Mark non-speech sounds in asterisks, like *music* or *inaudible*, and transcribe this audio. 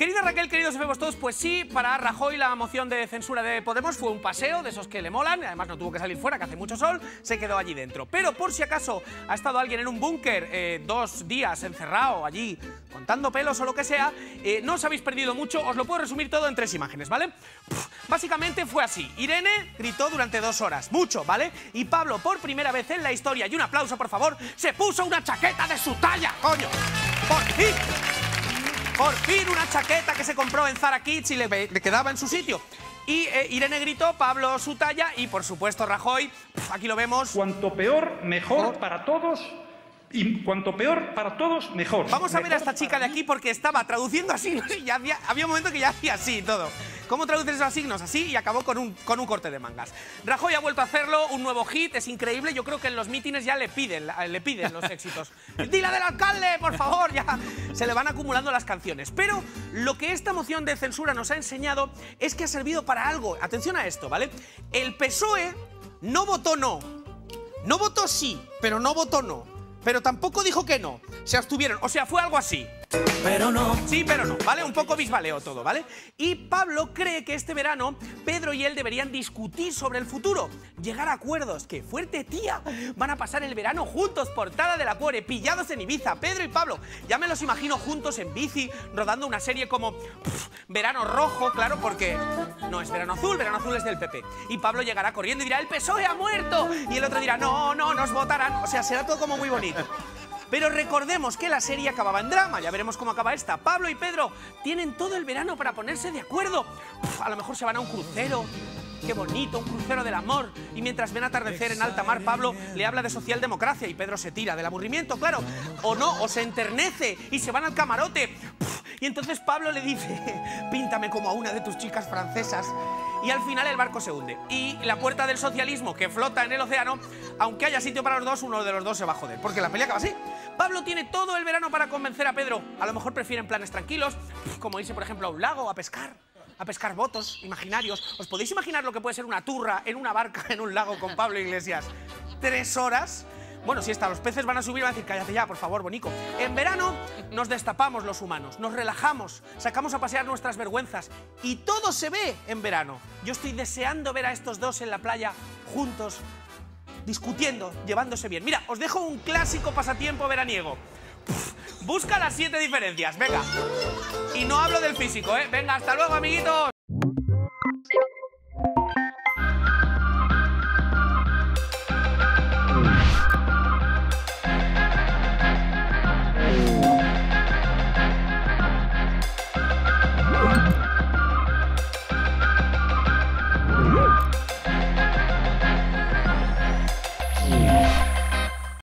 Querida Raquel, queridos efebos todos, pues sí, para Rajoy la moción de censura de Podemos fue un paseo de esos que le molan, además no tuvo que salir fuera, que hace mucho sol, se quedó allí dentro. Pero por si acaso ha estado alguien en un búnker eh, dos días encerrado allí, contando pelos o lo que sea, eh, no os habéis perdido mucho, os lo puedo resumir todo en tres imágenes, ¿vale? básicamente fue así, Irene gritó durante dos horas, mucho, ¿vale? Y Pablo, por primera vez en la historia, y un aplauso por favor, se puso una chaqueta de su talla, coño, por fin. Por fin una chaqueta que se compró en Zara Kids y le, quedaba en su sitio. Y eh, Irene gritó, Pablo su talla y por supuesto Rajoy, aquí lo vemos. Cuanto peor, mejor para todos y cuanto peor para todos, mejor. Vamos a ver a esta chica de aquí porque estaba traduciendo así y ya había, había un momento que ya hacía así todo. ¿Cómo traduces esos signos? Así y acabó con un, con un corte de mangas. Rajoy ha vuelto a hacerlo, un nuevo hit, es increíble. Yo creo que en los mítines ya le piden, le piden los *laughs* éxitos. ¡Dila del alcalde, por favor! Ya se le van acumulando las canciones. Pero lo que esta moción de censura nos ha enseñado es que ha servido para algo. Atención a esto, ¿vale? El PSOE no votó no. No votó sí, pero no votó no. Pero tampoco dijo que no. Se abstuvieron. O sea, fue algo así. Pero no. Sí, pero no, ¿vale? Un poco bisbaleo todo, ¿vale? Y Pablo cree que este verano Pedro y él deberían discutir sobre el futuro, llegar a acuerdos. ¡Qué fuerte, tía! Van a pasar el verano juntos, portada de la cuore, pillados en Ibiza, Pedro y Pablo. Ya me los imagino juntos en bici, rodando una serie como Verano Rojo, claro, porque no es Verano Azul, Verano Azul es del PP. Y Pablo llegará corriendo y dirá, ¡el PSOE ha muerto! Y el otro dirá, no, no, nos votarán. O sea, será todo como muy bonito. Pero recordemos que la serie acababa en drama, ya veremos cómo acaba esta. Pablo y Pedro tienen todo el verano para ponerse de acuerdo. a lo mejor se van a un crucero, Qué bonito, un crucero del amor. Y mientras ven atardecer en alta mar, Pablo le habla de socialdemocracia y Pedro se tira del aburrimiento, claro. O no, o se enternece y se van al camarote. Y entonces Pablo le dice, píntame como a una de tus chicas francesas. Y al final el barco se hunde. Y la puerta del socialismo que flota en el océano, aunque haya sitio para los dos, uno de los dos se va a joder. Porque la pelea acaba así. Pablo tiene todo el verano para convencer a Pedro. A lo mejor prefieren planes tranquilos, como irse, por ejemplo, a un lago a pescar a pescar votos imaginarios. ¿Os podéis imaginar lo que puede ser una turra en una barca en un lago con Pablo Iglesias? ¿Tres horas? Bueno, si hasta los peces van a subir, van a decir, cállate ya, por favor, bonico. En verano nos destapamos los humanos, nos relajamos, sacamos a pasear nuestras vergüenzas y todo se ve en verano. Yo estoy deseando ver a estos dos en la playa juntos, discutiendo, llevándose bien. Mira, os dejo un clásico pasatiempo veraniego. Busca las siete diferencias, venga. Y no hablo del físico, ¿eh? Venga, hasta luego, amiguitos.